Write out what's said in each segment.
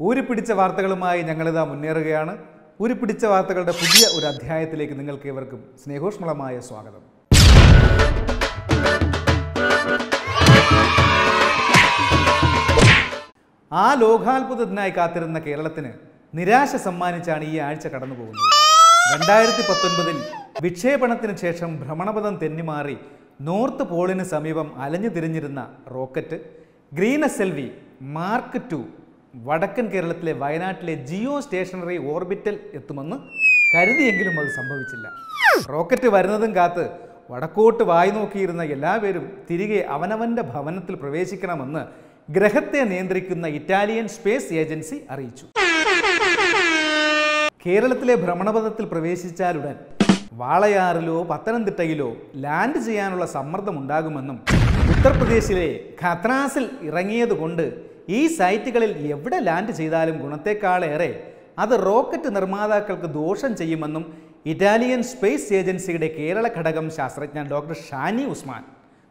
ഊരിപ്പിടിച്ച വാർത്തകളുമായി ഞങ്ങളിതാ മുന്നേറുകയാണ്. ഊരിപ്പിടിച്ച വാർത്തകളുടെ പുതിയ ഒരു അധ്യായത്തിലേക്ക് നിങ്ങൾക്ക് ഏവർക്കും സ്നേഹോഷ്മളമായ സ്വാഗതം. ആ ലോകാത്ഭുതത്തിനായി കാത്തിരുന്ന കേരളത്തിന് നിരാശ സമ്മാനിച്ചാണ് ഈ ആഴ്ച കടന്നു പോകുന്നത് രണ്ടായിരത്തി പത്തൊൻപതിൽ വിക്ഷേപണത്തിന് ശേഷം ഭ്രമണപഥം തെന്നിമാറി നോർത്ത് പോളിന് സമീപം അലഞ്ഞു തിരിഞ്ഞിരുന്ന rocket green S L V mark two വടക്കൻ കേരളത്തിലെ വയനാട്ടിലെ ജിയോ സ്റ്റേഷനറി ഓർബിറ്റൽ എത്തുമെന്ന് കരുതിയെങ്കിലും അത് സംഭവിച്ചില്ല. റോക്കറ്റ് വരുന്നതും കാത്ത് വടക്കോട്ട് വായി നോക്കിയിരുന്ന എല്ലാവരും തിരികെ അവനവന്റെ ഭവനത്തിൽ പ്രവേശിക്കണമെന്ന് ഗ്രഹത്തെ നിയന്ത്രിക്കുന്ന ഇറ്റാലിയൻ സ്പേസ് ഏജൻസി അറിയിച്ചു. കേരളത്തിലെ ഭ്രമണപഥത്തിൽ പ്രവേശിച്ചാലുടൻ വാളയാറിലോ പത്തനംതിട്ടയിലോ ലാൻഡ് ചെയ്യാനുള്ള സമ്മർദ്ദം ഉണ്ടാകുമെന്നും ഉത്തർപ്രദേശിലെ ഖത്രാസിൽ ഇറങ്ങിയതുകൊണ്ട് ഈ സൈറ്റുകളിൽ എവിടെ ലാൻഡ് ചെയ്താലും ഗുണത്തെക്കാളേറെ അത് റോക്കറ്റ് നിർമ്മാതാക്കൾക്ക് ദോഷം ചെയ്യുമെന്നും ഇറ്റാലിയൻ സ്പേസ് ഏജൻസിയുടെ കേരള ഘടകം ശാസ്ത്രജ്ഞൻ ഡോക്ടർ ഷാനി ഉസ്മാൻ.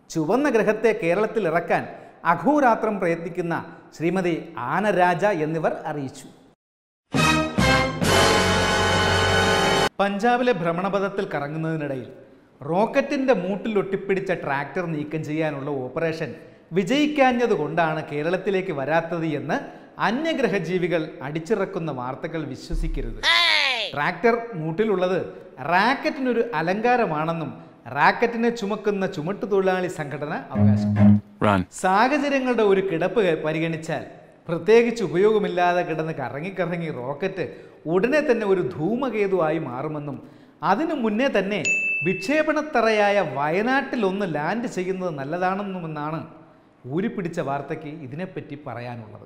ചുവന്ന ഗ്രഹത്തെ കേരളത്തിൽ ഇറക്കാൻ അഘോരാത്രം പ്രയത്നിക്കുന്ന ശ്രീമതി ആനരാജ എന്നിവർ അറിയിച്ചു. പഞ്ചാബിലെ ഭ്രമണപഥത്തിൽ കറങ്ങുന്നതിനിടയിൽ റോക്കറ്റിന്റെ മൂട്ടിൽ ഒട്ടിപ്പിടിച്ച ട്രാക്ടർ നീക്കം ചെയ്യാനുള്ള ഓപ്പറേഷൻ വിജയിക്കാഞ്ഞതുകൊണ്ടാണ് കേരളത്തിലേക്ക് വരാത്തത് എന്ന് അന്യഗ്രഹജീവികൾ അടിച്ചിറക്കുന്ന വാർത്തകൾ വിശ്വസിക്കരുത് ട്രാക്ടർ മൂട്ടിലുള്ളത് റാക്കറ്റിനൊരു അലങ്കാരമാണെന്നും റാക്കറ്റിനെ ചുമക്കുന്ന ചുമട്ടുതൊഴിലാളി സംഘടന Run. സാഹചര്യങ്ങളുടെ ഒരു കിടപ്പ് പരിഗണിച്ചാൽ പ്രത്യേകിച്ച് ഉപയോഗമില്ലാതെ കിടന്ന് കറങ്ങിക്കറങ്ങി റോക്കറ്റ് ഉടനെ തന്നെ ഒരു ധൂമകേതുവായി മാറുമെന്നും അതിനു മുന്നേ തന്നെ വിക്ഷേപണത്തറയായ വയനാട്ടിലൊന്ന് ലാൻഡ് ചെയ്യുന്നത് നല്ലതാണെന്നുമെന്നാണ് ഊരിപ്പിടിച്ച വാർത്തയ്ക്ക് ഇതിനെപ്പറ്റി പറയാനുള്ളത്.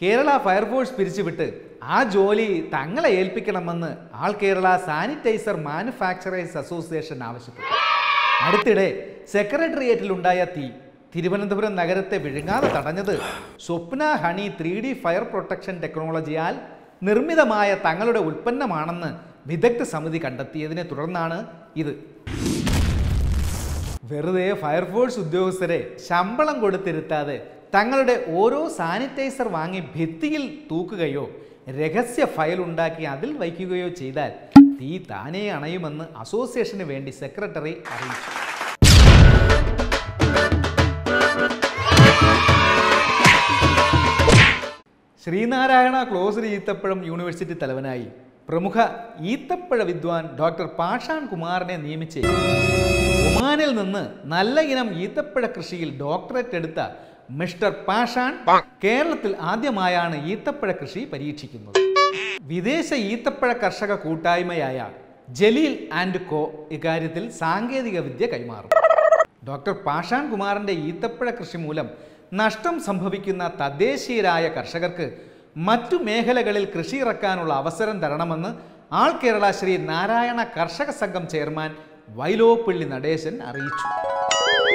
കേരള ഫയർഫോഴ്സ് പിരിച്ചുവിട്ട് ആ ജോലി തങ്ങളെ ഏൽപ്പിക്കണമെന്ന് ആൾ കേരള സാനിറ്റൈസർ മാനുഫാക്ചറേഴ്സ് അസോസിയേഷൻ ആവശ്യപ്പെട്ടു അടുത്തിടെ സെക്രട്ടേറിയറ്റിലുണ്ടായ തീ തിരുവനന്തപുരം നഗരത്തെ വിഴുങ്ങാതെ തടഞ്ഞത് Swapna honey three D fire protection ടെക്നോളജിയാൽ നിർമ്മിതമായ തങ്ങളുടെ ഉൽപ്പന്നമാണെന്ന് വിദഗ്ധ സമിതി കണ്ടെത്തിയതിനെ തുടർന്നാണ് ഇത്. വെറുതെ ഫയർഫോഴ്സ് ഉദ്യോഗസ്ഥരെ ശമ്പളം കൊടുത്തിരുത്താതെ തങ്ങളുടെ ഓരോ സാനിറ്റൈസർ വാങ്ങി ഭിത്തിയിൽ തൂക്കുകയോ രഹസ്യ ഫയൽ ഉണ്ടാക്കി അതിൽ വയ്ക്കുകയോ ചെയ്താൽ തീ താനേ അണയുമെന്ന് അസോസിയേഷന് വേണ്ടി സെക്രട്ടറി അറിയിച്ചു. ശ്രീനാരായണ ക്ലോസർ ഈത്തപ്പഴം യൂണിവേഴ്സിറ്റി തലവനായി. പ്രമുഖ ഈത്തപ്പഴ വിദ്വാൻ ഡോക്ടർ പാഷാൻ കുമാറിനെ നിയമിച്ച് ഒമാനിൽ നിന്ന് നല്ല ഇനം ഈത്തപ്പഴ കൃഷിയിൽ ഡോക്ടറേറ്റ് എടുത്ത മിസ്റ്റർ പാഷാൻ കേരളത്തിൽ ആദ്യമായാണ് ഈത്തപ്പഴ കൃഷി പരീക്ഷിക്കുന്നത്. വിദേശ ഈത്തപ്പഴ കർഷക കൂട്ടായ്മയായ ജലീൽ ആൻഡ് കോ ഇക്കാര്യത്തിൽ സാങ്കേതിക വിദ്യ കൈമാറും. ഡോക്ടർ പാഷാൻ കുമാറിന്റെ ഈത്തപ്പഴ കൃഷി മൂലം നഷ്ടം സംഭവിക്കുന്ന തദ്ദേശീയരായ കർഷകർക്ക് മറ്റു മേഖലകളിൽ കൃഷി ഇറക്കാനുള്ള അവസരം തരണമെന്ന് ആൾ കേരള ശ്രീ നാരായണ കർഷക സംഘം ചെയർമാൻ വൈലോപ്പിള്ളി നടേശൻ അറിയിച്ചു.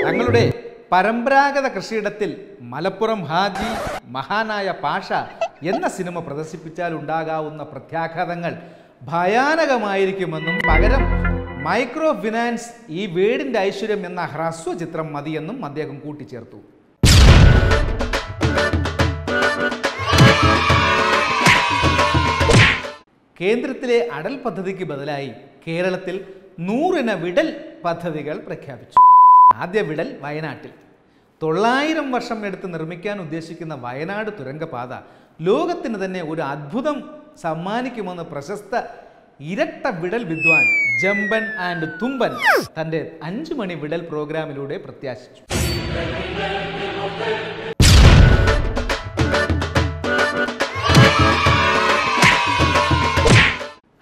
തങ്ങളുടെ പരമ്പരാഗത കൃഷിയിടത്തിൽ മലപ്പുറം ഹാജി മഹാനായ പാഷ എന്ന സിനിമ പ്രദർശിപ്പിച്ചാൽ ഉണ്ടാകാവുന്ന പ്രത്യാഘാതങ്ങൾ ഭയാനകമായിരിക്കുമെന്നും പകരം മൈക്രോ ഫിനാൻസ് ഈ വീടിന്റെ ഐശ്വര്യം എന്ന ഹ്രസ്വ ചിത്രം മതിയെന്നും അദ്ദേഹം കൂട്ടിച്ചേർത്തു. കേന്ദ്രത്തിലെ അടൽ പദ്ധതിക്ക് ബദലായി കേരളത്തിൽ നൂറിന വിടൽ പദ്ധതികൾ പ്രഖ്യാപിച്ചു. ആദ്യ വിടൽ വയനാട്ടിൽ. തൊള്ളായിരം വർഷം എടുത്ത് നിർമ്മിക്കാൻ ഉദ്ദേശിക്കുന്ന വയനാട് തുരങ്കപാത ലോകത്തിന് തന്നെ ഒരു അത്ഭുതം സമ്മാനിക്കുമെന്ന് പ്രശസ്ത ഇരട്ട വിടൽ വിദ്വാൻ ജമ്പൻ ആൻഡ് തുമ്പൻ തന്റെ അഞ്ചു മണി വിടൽ പ്രോഗ്രാമിലൂടെ പ്രത്യാശിച്ചു.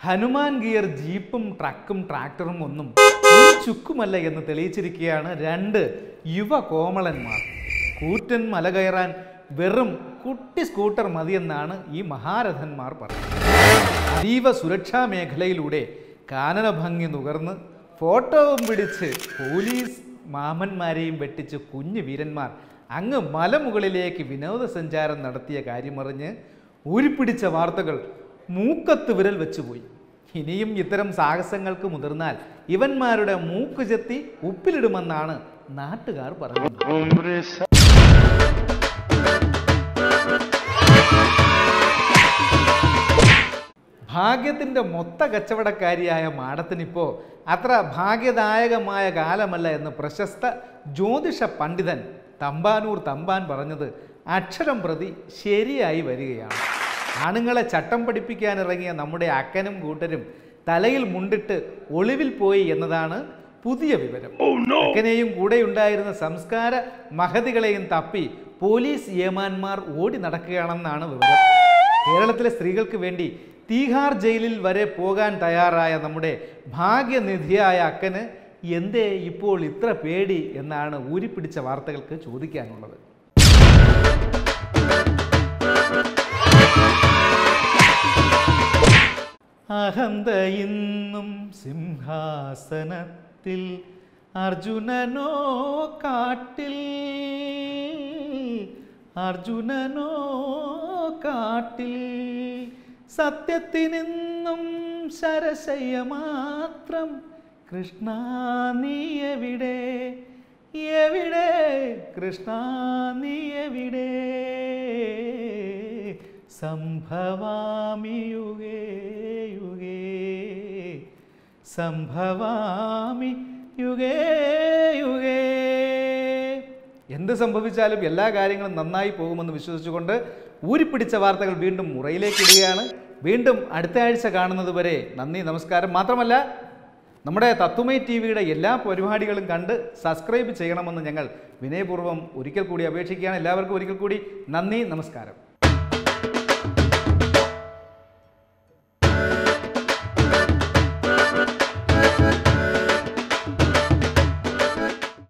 ഹനുമാൻ ഗിയർ ജീപ്പും ട്രക്കും ട്രാക്ടറും ഒന്നും ചുക്കുമല്ല എന്ന് തെളിയിച്ചിരിക്കുകയാണ് രണ്ട് യുവ കോമളന്മാർ. കൂറ്റൻ മല കയറാൻ വെറും കുട്ടി സ്കൂട്ടർ മതിയെന്നാണ് ഈ മഹാരഥന്മാർ പറയുന്നത്. അതീവ സുരക്ഷാ മേഖലയിലൂടെ കാനന ഭംഗി നുകർന്ന് ഫോട്ടോവും പിടിച്ച് പോലീസ് മാമന്മാരെയും വെട്ടിച്ച് കുഞ്ഞു വീരന്മാർ അങ്ങ് മലമുകളിലേക്ക് വിനോദസഞ്ചാരം നടത്തിയ കാര്യമറിഞ്ഞ് ഊരിപ്പിടിച്ച വാർത്തകൾ മൂക്കത്ത് വിരൽ വെച്ചുപോയി ഇനിയും ഇത്തരം സാഹസങ്ങൾക്ക് മുതിർന്നാൽ ഇവന്മാരുടെ മൂക്ക് ചെത്തി ഉപ്പിലിടുമെന്നാണ് നാട്ടുകാർ പറയുന്നത്. ഭാഗ്യത്തിന്റെ മൊത്ത കച്ചവടക്കാരിയായ മാഡത്തിനിപ്പോൾ അത്ര ഭാഗ്യദായകമായ കാലമല്ല എന്ന് പ്രശസ്ത ജ്യോതിഷ പണ്ഡിതൻ തമ്പാനൂർ തമ്പാൻ പറഞ്ഞത് അക്ഷരം പ്രതി ശരിയായി വരികയാണ്. ആണുങ്ങളെ ചട്ടം പഠിപ്പിക്കാനിറങ്ങിയ നമ്മുടെ അക്കനും കൂട്ടരും തലയിൽ മുണ്ടിട്ട് ഒളിവിൽ പോയി എന്നതാണ് പുതിയ വിവരം. അക്കനെയും കൂടെയുണ്ടായിരുന്ന സംസ്കാര മഹതികളെയും തപ്പി പോലീസ് ഏമാന്മാർ ഓടി നടക്കുകയാണെന്നാണ് വിവരം. കേരളത്തിലെ സ്ത്രീകൾക്ക് വേണ്ടി തീഹാർ ജയിലിൽ വരെ പോകാൻ തയ്യാറായ നമ്മുടെ ഭാഗ്യനിധിയായ അക്കന് എന്തേ ഇപ്പോൾ ഇത്ര പേടി എന്നാണ് ഊരിപ്പിടിച്ച വാർത്തകൾക്ക് ചോദിക്കാനുള്ളത്. അഹന്ത ഇന്നും സിംഹാസനത്തിൽ അർജുനനോ കാട്ടിൽ. അർജുനനോ കാട്ടിൽ. സത്യത്തിനിന്നും ശരശയ്യ മാത്രം. കൃഷ്ണ നീ എവിടെ? എവിടെ? കൃഷ്ണ നീ എവിടെ? സംഭവാമി യുഗേ. യുഗേ സംഭവാമി യുഗേ യുഗേ. എന്ത് സംഭവിച്ചാലും എല്ലാ കാര്യങ്ങളും നന്നായി പോകുമെന്ന് വിശ്വസിച്ചുകൊണ്ട് ഊരിപ്പിടിച്ച വാർത്തകൾ വീണ്ടും മുറയിലേക്ക് ഇടുകയാണ്. വീണ്ടും അടുത്ത ആഴ്ച കാണുന്നത് വരെ നന്ദി നമസ്കാരം. മാത്രമല്ല നമ്മുടെ തത്വമൈ ടി വിയുടെ എല്ലാ പരിപാടികളും കണ്ട് സബ്സ്ക്രൈബ് ചെയ്യണമെന്ന് ഞങ്ങൾ വിനയപൂർവം ഒരിക്കൽ കൂടി അപേക്ഷിക്കുകയാണ്. എല്ലാവർക്കും ഒരിക്കൽ കൂടി നന്ദി നമസ്കാരം.